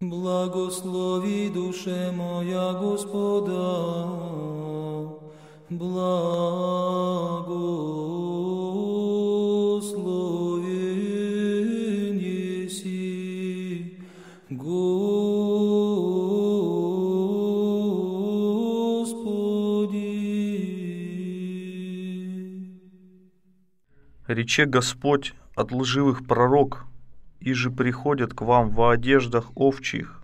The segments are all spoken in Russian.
Благослови душе моя Господа, благословен еси, Господи. Рече Господь от лживых пророк, и же приходят к вам во одеждах овчих,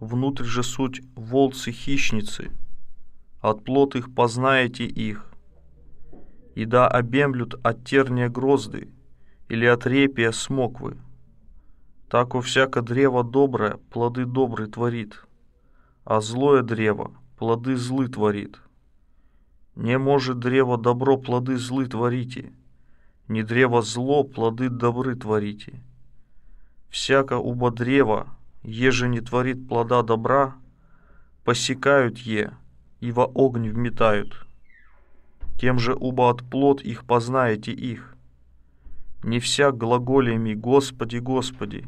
внутрь же суть волцы-хищницы, от плот их познаете их, и да обемлют от терния грозды или от репия смоквы. Так у всяко древо доброе плоды добрые творит, а злое древо плоды злы творит. Не может древо добро плоды злы творите, не древо зло плоды добры творите. Всяко уба древа, еже не творит плода добра, посекают е, и во огонь вметают. Тем же уба от плод их познаете их. Не всяк глаголиями «Господи, Господи»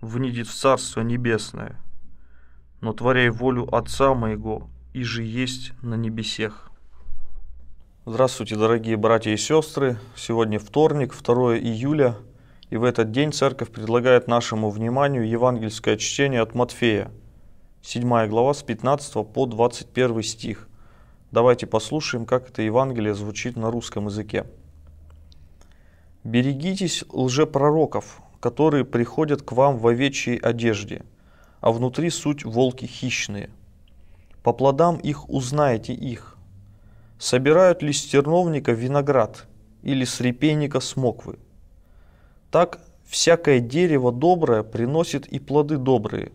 внидит в Царство Небесное, но творяй волю Отца моего, и же есть на небесех. Здравствуйте, дорогие братья и сестры! Сегодня вторник, 2 июля, и в этот день Церковь предлагает нашему вниманию евангельское чтение от Матфея, 7 глава с 15 по 21 стих. Давайте послушаем, как это Евангелие звучит на русском языке. «Берегитесь лжепророков, которые приходят к вам в овечьей одежде, а внутри суть волки хищные. По плодам их узнаете их. Собирают ли с терновника виноград или с репейника смоквы? Так всякое дерево доброе приносит и плоды добрые,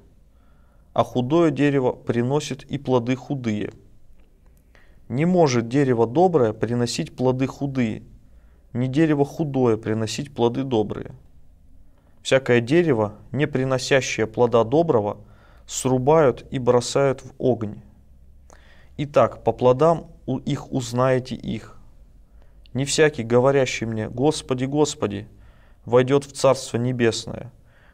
а худое дерево приносит и плоды худые. Не может дерево доброе приносить плоды худые, не дерево худое приносить плоды добрые. Всякое дерево, не приносящее плода доброго, срубают и бросают в огонь. Итак, по плодам их узнаете их. Не всякий, говорящий мне, Господи, Господи, войдет в Царство Небесное,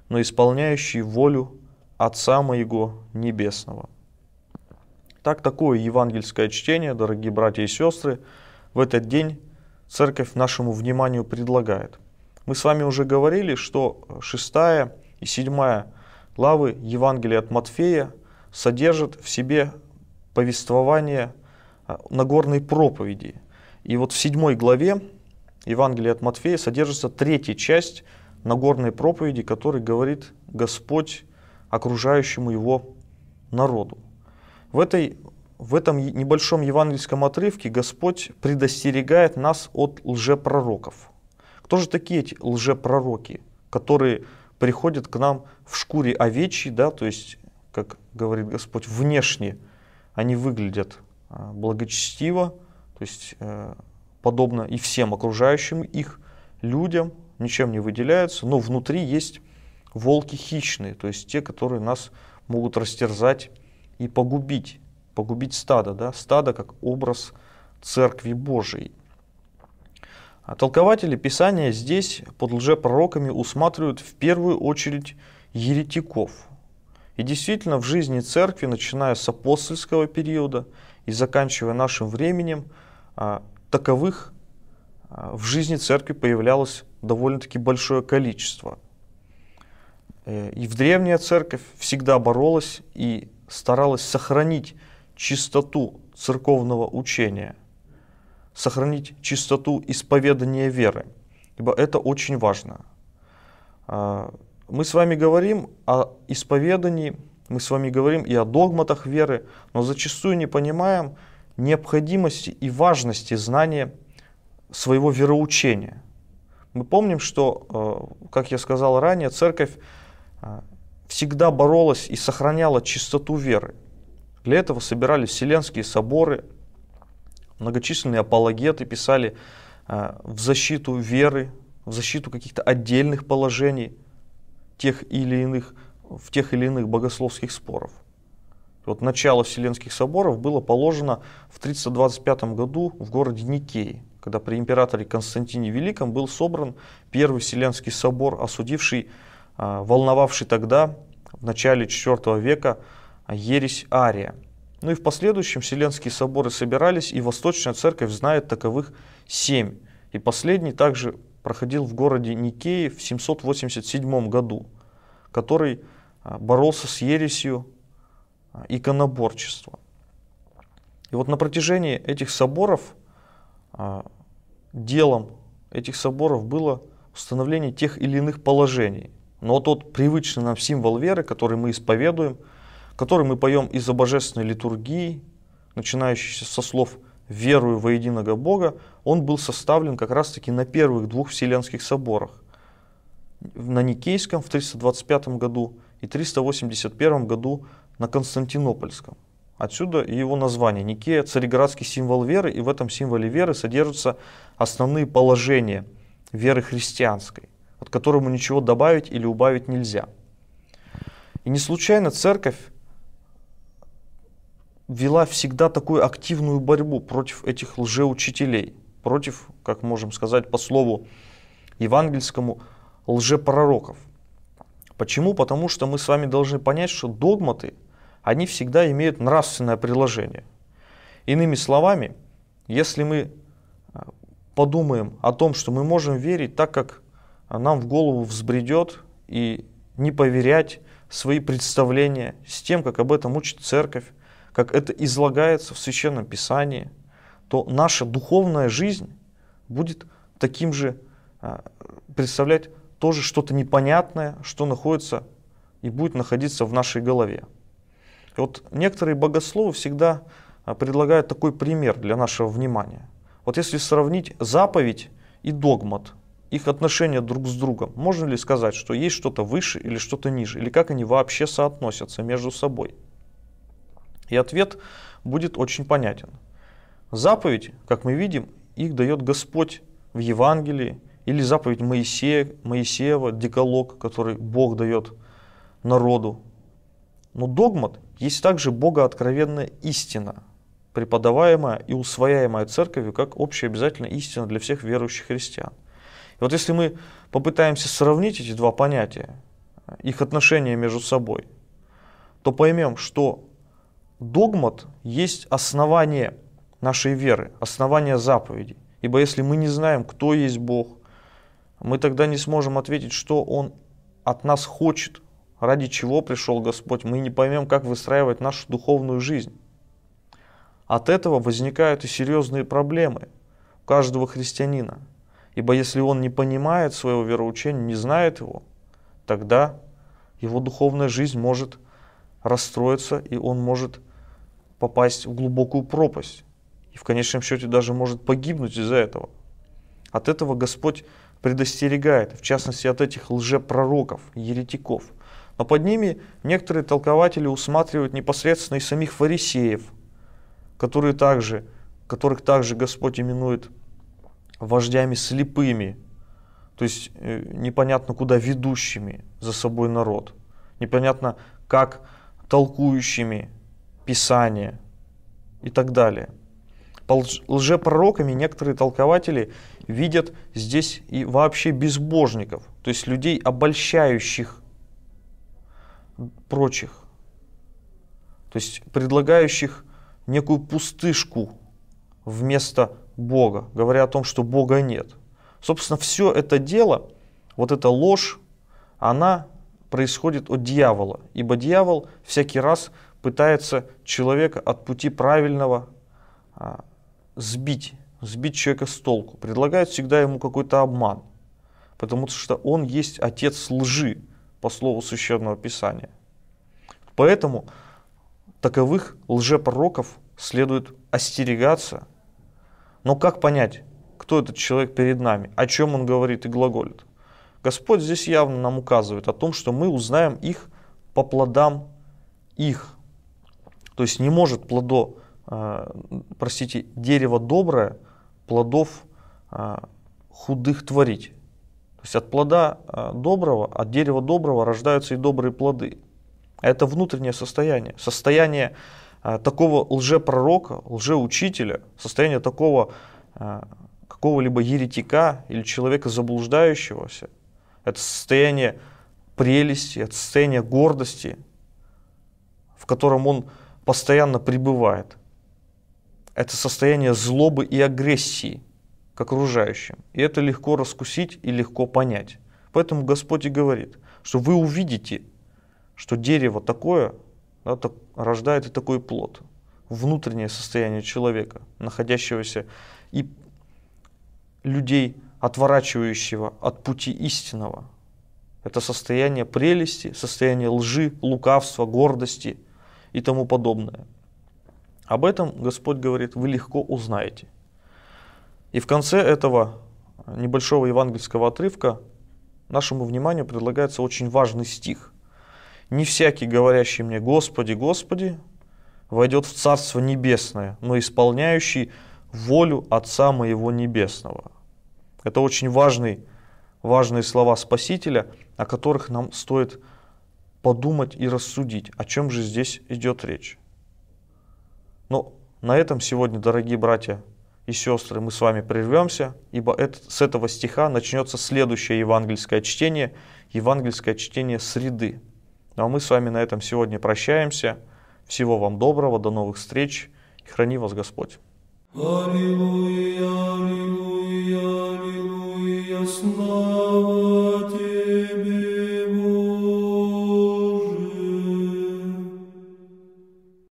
но исполняющий волю Отца Моего Небесного. Так такое евангельское чтение, дорогие братья и сестры, в этот день Церковь нашему вниманию предлагает. Мы с вами уже говорили, что шестая и седьмая главы Евангелия от Матфея содержат в себе повествование а, Нагорной проповеди. И вот в седьмой главе Евангелия от Матфея содержится третья часть Нагорной проповеди, который говорит Господь окружающему его народу. В, этой, в этом небольшом евангельском отрывке Господь предостерегает нас от лжепророков. Кто же такие эти лжепророки, которые приходят к нам в шкуре овечьей, да, то есть, как говорит Господь, внешне они выглядят а, благочестиво, то есть э, подобно и всем окружающим их людям, ничем не выделяются, но внутри есть волки хищные, то есть те, которые нас могут растерзать и погубить, погубить стадо, да? стадо как образ Церкви Божией. А толкователи Писания здесь под лжепророками усматривают в первую очередь еретиков. И действительно в жизни Церкви, начиная с апостольского периода и заканчивая нашим временем, а, таковых а, в жизни Церкви появлялось довольно-таки большое количество. Э, и в древняя церковь всегда боролась и старалась сохранить чистоту церковного учения, сохранить чистоту исповедания веры, ибо это очень важно. А, мы с вами говорим о исповедании, мы с вами говорим и о догматах веры, но зачастую не понимаем необходимости и важности знания своего вероучения. Мы помним, что, э, как я сказал ранее, церковь э, всегда боролась и сохраняла чистоту веры. Для этого собирались вселенские соборы, многочисленные апологеты писали э, в защиту веры, в защиту каких-то отдельных положений тех или иных, в тех или иных богословских споров. Вот начало Вселенских соборов было положено в 325 году в городе Никей, когда при императоре Константине Великом был собран Первый Вселенский собор, осудивший, а, волновавший тогда в начале IV века ересь Ария. Ну и в последующем Вселенские соборы собирались, и Восточная Церковь знает таковых семь. И последний также проходил в городе Никее в 787 году, который а, боролся с ересью иконоборчества. И вот на протяжении этих соборов а, делом этих соборов было установление тех или иных положений. Но тот привычный нам символ веры, который мы исповедуем, который мы поем из-за божественной литургии, начинающийся со слов «верую во единого Бога», он был составлен как раз-таки на первых двух Вселенских соборах. На Никейском в 325 году и 381 году на Константинопольском. Отсюда и его название. Никея – цареградский символ веры, и в этом символе веры содержатся основные положения веры христианской, от которому ничего добавить или убавить нельзя. И не случайно церковь вела всегда такую активную борьбу против этих лжеучителей, против, как можем сказать по слову евангельскому, лжепророков. Почему? Потому что мы с вами должны понять, что догматы – они всегда имеют нравственное приложение. Иными словами, если мы а, подумаем о том, что мы можем верить так, как нам в голову взбредет, и не поверять свои представления с тем, как об этом учит церковь, как это излагается в Священном Писании, то наша духовная жизнь будет таким же, а, представлять тоже что-то непонятное, что находится и будет находиться в нашей голове. И вот некоторые богословы всегда а, предлагают такой пример для нашего внимания. Вот если сравнить заповедь и догмат, их отношения друг с другом, можно ли сказать, что есть что-то выше или что-то ниже, или как они вообще соотносятся между собой? И ответ будет очень понятен. Заповедь, как мы видим, их дает Господь в Евангелии, или заповедь Моисея, Моисеева, деколог, который Бог дает народу. Но догмат есть также богооткровенная истина, преподаваемая и усвояемая церковью как общая обязательная истина для всех верующих христиан. И вот если мы попытаемся сравнить эти два понятия, их отношения между собой, то поймем, что догмат есть основание нашей веры, основание заповедей. Ибо если мы не знаем, кто есть Бог, мы тогда не сможем ответить, что Он от нас хочет, ради чего пришел Господь, мы не поймем, как выстраивать нашу духовную жизнь. От этого возникают и серьезные проблемы у каждого христианина. Ибо если он не понимает своего вероучения, не знает его, тогда его духовная жизнь может расстроиться, и он может попасть в глубокую пропасть. И в конечном счете даже может погибнуть из-за этого. От этого Господь предостерегает, в частности от этих лжепророков, еретиков – но под ними некоторые толкователи усматривают непосредственно и самих фарисеев, которые также, которых также Господь именует вождями слепыми, то есть э, непонятно куда ведущими за собой народ, непонятно как толкующими Писание и так далее. По лжепророками некоторые толкователи видят здесь и вообще безбожников, то есть людей, обольщающих прочих. То есть предлагающих некую пустышку вместо Бога, говоря о том, что Бога нет. Собственно, все это дело, вот эта ложь, она происходит от дьявола. Ибо дьявол всякий раз пытается человека от пути правильного а, сбить, сбить человека с толку. Предлагает всегда ему какой-то обман. Потому что он есть отец лжи по слову Священного Писания. Поэтому таковых лжепророков следует остерегаться. Но как понять, кто этот человек перед нами, о чем он говорит и глаголит? Господь здесь явно нам указывает о том, что мы узнаем их по плодам их. То есть не может плодо, э, простите, дерево доброе плодов э, худых творить. Есть от плода э, доброго, от дерева доброго рождаются и добрые плоды. Это внутреннее состояние. Состояние э, такого лжепророка, лжеучителя, состояние такого э, какого-либо еретика или человека заблуждающегося. Это состояние прелести, от состояния гордости, в котором он постоянно пребывает. Это состояние злобы и агрессии к окружающим. И это легко раскусить и легко понять. Поэтому Господь и говорит, что вы увидите, что дерево такое да, так, рождает и такой плод. Внутреннее состояние человека, находящегося и людей, отворачивающего от пути истинного. Это состояние прелести, состояние лжи, лукавства, гордости и тому подобное. Об этом Господь говорит, вы легко узнаете. И в конце этого небольшого евангельского отрывка нашему вниманию предлагается очень важный стих. «Не всякий, говорящий мне, Господи, Господи, войдет в Царство Небесное, но исполняющий волю Отца Моего Небесного». Это очень важный, важные слова Спасителя, о которых нам стоит подумать и рассудить, о чем же здесь идет речь. Но на этом сегодня, дорогие братья и сестры, мы с вами прервемся, ибо это, с этого стиха начнется следующее евангельское чтение, евангельское чтение среды. Ну а мы с вами на этом сегодня прощаемся. Всего вам доброго, до новых встреч и храни вас Господь. Аллилуйя, аллилуйя, аллилуйя, слава